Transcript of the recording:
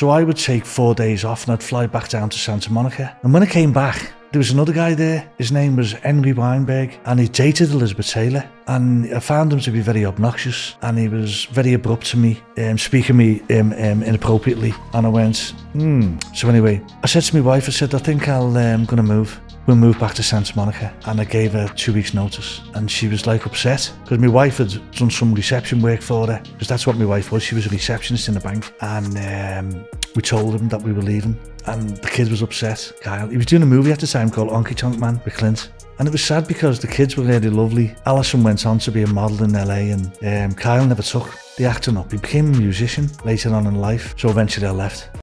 So I would take four days off and I'd fly back down to Santa Monica. And when I came back, there was another guy there. His name was Henry Wynberg, and he dated Elizabeth Taylor. And I found him to be very obnoxious, and he was very abrupt to me, um, speaking me um, um, inappropriately. And I went, hmm. So anyway, I said to my wife, I said, I think I'll, um, gonna move. We'll move back to Santa Monica. And I gave her two weeks' notice. And she was like upset because my wife had done some reception work for her, because that's what my wife was. She was a receptionist in the bank. And um, we told him that we were leaving. And the kid was upset, Kyle. He was doing a movie at the time called Honky Tonk Man with Clint. And it was sad because the kids were really lovely. Alison went on to be a model in LA and um, Kyle never took the acting up. He became a musician later on in life. So eventually I left.